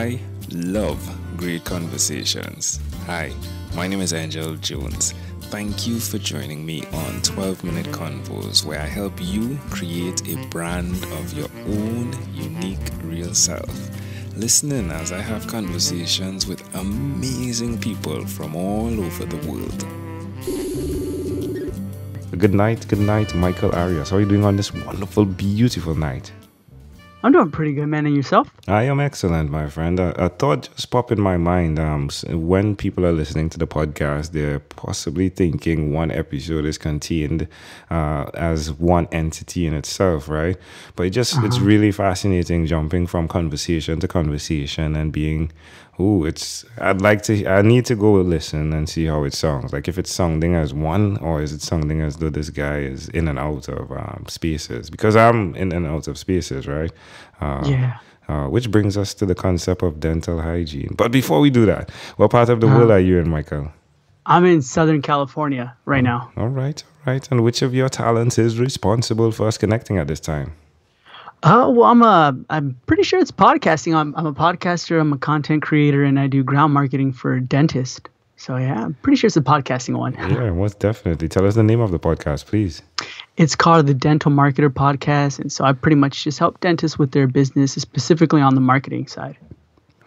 I love great conversations. Hi, my name is Engel Jones. Thank you for joining me on 12 Minute Convos, where I help you create a brand of your own unique real self. Listen in as I have conversations with amazing people from all over the world. Good night, good night, Michael Arias. How are you doing on this wonderful, beautiful night? I'm doing pretty good, man. And yourself? I am excellent, my friend. A, a thought just popped in my mind. Um, when people are listening to the podcast, they're possibly thinking one episode is contained uh, as one entity in itself, right? But it just uh-huh. it's really fascinating jumping from conversation to conversation and being Ooh, it's. I'd like to. I need to go listen and see how it sounds. Like if it's sounding as one, or is it sounding as though this guy is in and out of um, spaces? Because I'm in and out of spaces, right? Uh, yeah. Uh, which brings us to the concept of dental hygiene. But before we do that, what part of the uh, world are you in, Michael? I'm in Southern California right now. All right, all right. And which of your talents is responsible for us connecting at this time? Uh, well, I'm a, I'm pretty sure it's podcasting. I'm, I'm a podcaster. I'm a content creator, and I do ground marketing for a dentist. So yeah, I'm pretty sure it's a podcasting one. yeah, most definitely. Tell us the name of the podcast, please. It's called the Dental Marketer Podcast, and so I pretty much just help dentists with their business, specifically on the marketing side.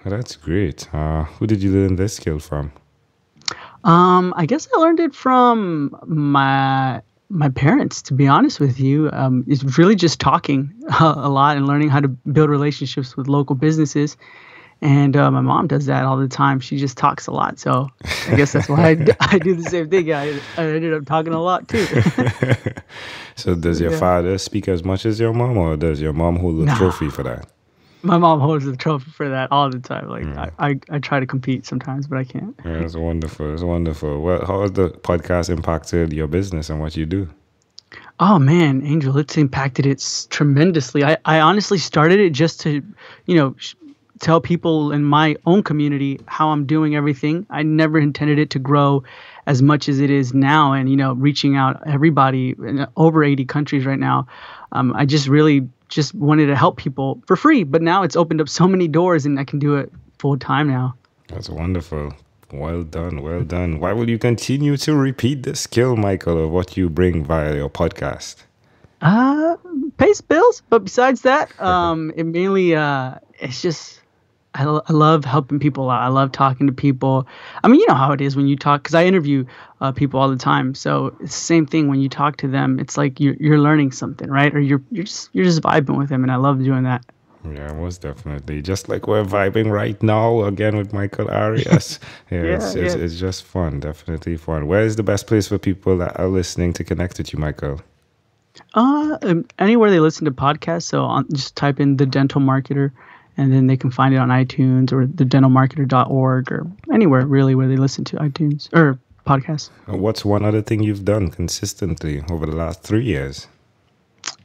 Well, that's great. Uh, who did you learn this skill from? Um, I guess I learned it from my my parents, to be honest with you, um, is really just talking a lot and learning how to build relationships with local businesses. And uh, my mom does that all the time. She just talks a lot. So I guess that's why I, I do the same thing. I, I ended up talking a lot too. so does your yeah. father speak as much as your mom, or does your mom hold the nah. trophy for that? My mom holds the trophy for that all the time. Like mm. I, I, I, try to compete sometimes, but I can't. Yeah, it's wonderful. It's wonderful. Well, how has the podcast impacted your business and what you do? Oh man, Engel, it's impacted it tremendously. I, I honestly started it just to, you know, sh- tell people in my own community how I'm doing everything. I never intended it to grow as much as it is now, and you know, reaching out everybody in over 80 countries right now. Um, I just really just wanted to help people for free. But now it's opened up so many doors and I can do it full time now. That's wonderful. Well done, well done. Why will you continue to repeat the skill, Michael, of what you bring via your podcast? Uh, pays bills, but besides that, um, it mainly uh, it's just I, I love helping people out. I love talking to people. I mean, you know how it is when you talk, because I interview uh, people all the time. So it's the same thing when you talk to them. It's like you're, you're learning something, right? Or you're you're just you're just vibing with them, and I love doing that. Yeah, most definitely. Just like we're vibing right now again with Michael Arias. Yeah, yeah, it's, it's, yeah. it's just fun, definitely fun. Where is the best place for people that are listening to connect with you, Michael? Uh, um, anywhere they listen to podcasts. So on, just type in the Dental Marketer and then they can find it on iTunes or the dentalmarketer.org or anywhere really where they listen to iTunes or podcasts. What's one other thing you've done consistently over the last three years?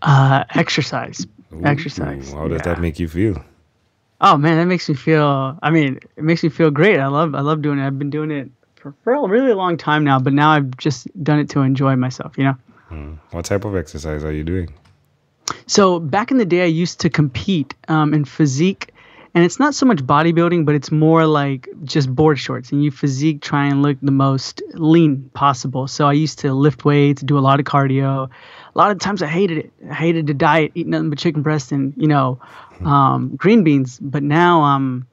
Uh, exercise. Ooh, exercise. How does yeah. that make you feel? Oh man, that makes me feel. I mean, it makes me feel great. I love. I love doing it. I've been doing it for, for a really long time now, but now I've just done it to enjoy myself. You know. Hmm. What type of exercise are you doing? So back in the day, I used to compete um, in physique, and it's not so much bodybuilding, but it's more like just board shorts, and you physique try and look the most lean possible. So I used to lift weights, do a lot of cardio. A lot of times I hated it. I hated the diet, eat nothing but chicken breast and you know um, green beans. But now um,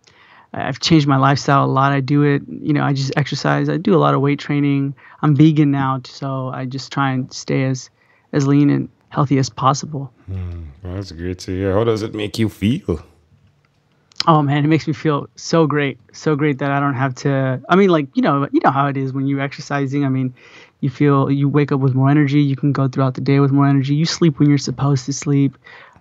I've changed my lifestyle a lot. I do it, you know, I just exercise. I do a lot of weight training. I'm vegan now, so I just try and stay as as lean and healthy as possible. Mm, that's great to hear. How does it make you feel? Oh man, it makes me feel so great, so great that I don't have to. I mean, like you know, you know how it is when you're exercising. I mean, you feel you wake up with more energy. You can go throughout the day with more energy. You sleep when you're supposed to sleep.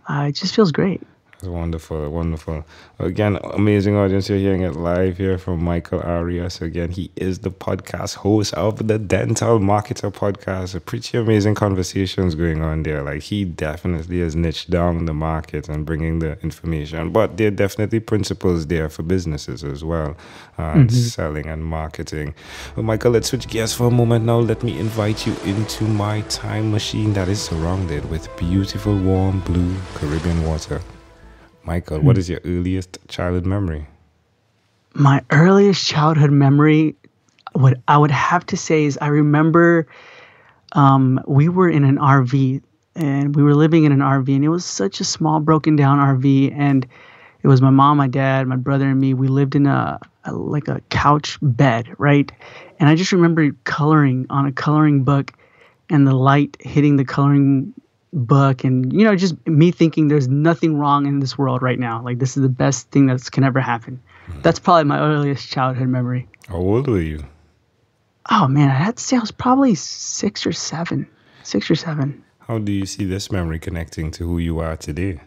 Uh, it just feels great. Wonderful, wonderful. Again, amazing audience. You're hearing it live here from Michael Arias. Again, he is the podcast host of the Dental Marketer podcast. A pretty amazing conversations going on there. Like he definitely has niched down the market and bringing the information. But there are definitely principles there for businesses as well, uh, mm-hmm. selling and marketing. Well, Michael, let's switch gears for a moment now. Let me invite you into my time machine that is surrounded with beautiful, warm blue Caribbean water. Michael, what hmm. your earliest childhood memory? my earliest childhood memory, what I would have to say is I remember um, we were in an RV and we were living in an RV, and it was such a small, broken down RV, and it was my mom, my dad, my brother, and me. We lived in a, a like a couch bed, right? And I just remember coloring on a coloring book, and the light hitting the coloring book, and you know, just me thinking there's nothing wrong in this world right now. Like this is the best thing that can ever happen. That's probably my earliest childhood memory. How old were you? Oh man, I had to say I was probably six or seven. Six or seven. How do you see this memory connecting to who you are today?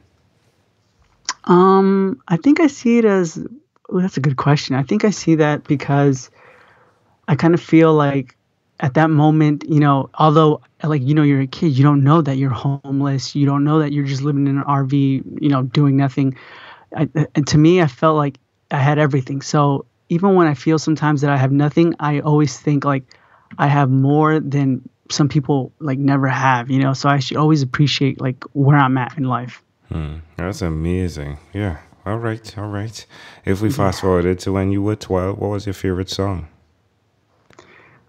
Um, I think I see it as oh, that's a good question. I think I see that because I kind of feel like at that moment, you know, although like you know you're a kid, you don't know that you're homeless, you don't know that you're just living in an RV, you know, doing nothing. I, and to me, I felt like I had everything. So even when I feel sometimes that I have nothing, I always think like I have more than some people like never have, you know. So I should always appreciate like where I'm at in life. Hmm, that's amazing. Yeah. All right. All right. If we fast forwarded to when you were 12, what was your favorite song?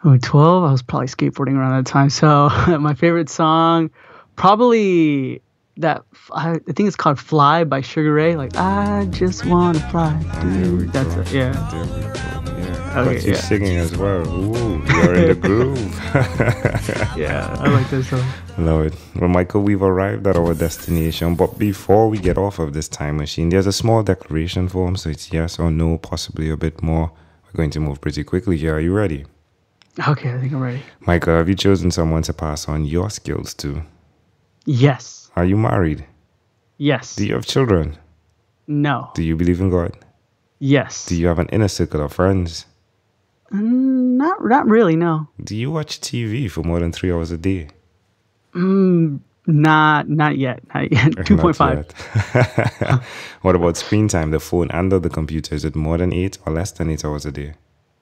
Oh, 12, I was probably skateboarding around at that time. So my favorite song, probably that I, I think it's called "Fly" by Sugar Ray. Like I just wanna fly, dude. That's go. it. Yeah. There we go. Yeah. Okay, but you're yeah. singing as well. Ooh, you're in the groove. Yeah, I like this song. Love it. Well, Michael, we've arrived at our destination. But before we get off of this time machine, there's a small declaration form. So it's yes or no, possibly a bit more. We're going to move pretty quickly here. Are you ready? Okay, I think I'm ready. Michael, have you chosen someone to pass on your skills to? Yes. Are you married? Yes. Do you have children? no. Do you believe in God? yes. Do you have an inner circle of friends? Mm, not not really. No. Do you watch TV for more than three hours a day? Mm, not not yet. Not yet. Two point five. what about screen time? The phone and the computer, is it more than eight or less than eight hours a day?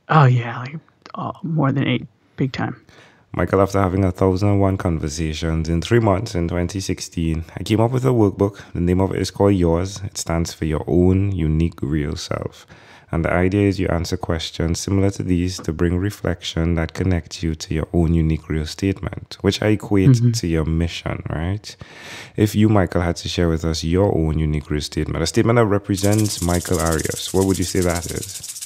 Oh yeah, like oh, more than eight, big time. Michael, after having a thousand and one conversations in three months in 2016, I came up with a workbook. The name of it is called Yours. It stands for your own unique real self. And the idea is you answer questions similar to these to bring reflection that connects you to your own unique real statement, which I equate mm-hmm. to your mission, right? If you, Michael, had to share with us your own unique real statement, a statement that represents Michael Arias, what would you say that is?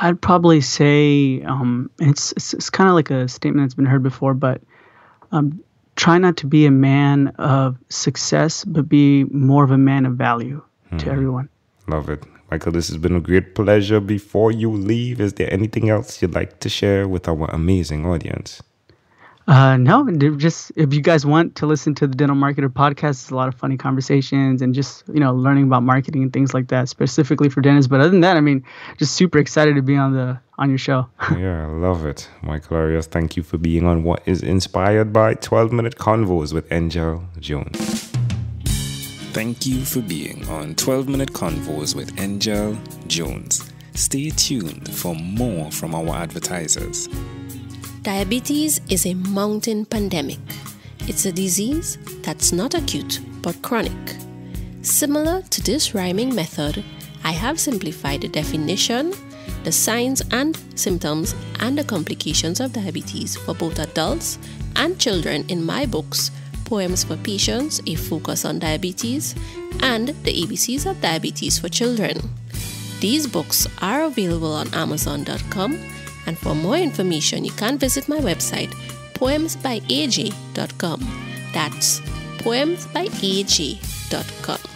I'd probably say um, it's it's, it's kind of like a statement that's been heard before, but um, try not to be a man of success, but be more of a man of value to everyone. Love it. Michael, this has been a great pleasure. Before you leave, is there anything else you'd like to share with our amazing audience? Uh, no, just if you guys want to listen to the Dental Marketer podcast, it's a lot of funny conversations and just you know learning about marketing and things like that, specifically for dentists. But other than that, I mean, just super excited to be on the on your show. yeah, I love it. Michael Arias, thank you for being on what is inspired by 12 Minute Convos with Engel Jones. Thank you for being on 12 Minute Convos with Engel Jones. Stay tuned for more from our advertisers. Diabetes is a mountain pandemic. It's a disease that's not acute but chronic. Similar to this rhyming method, I have simplified the definition, the signs and symptoms, and the complications of diabetes for both adults and children in my books, Poems for Patients, A Focus on Diabetes, and The ABCs of Diabetes for Children. These books are available on Amazon.com, and for more information, you can visit my website, poemsbyaj.com. That's poemsbyaj.com.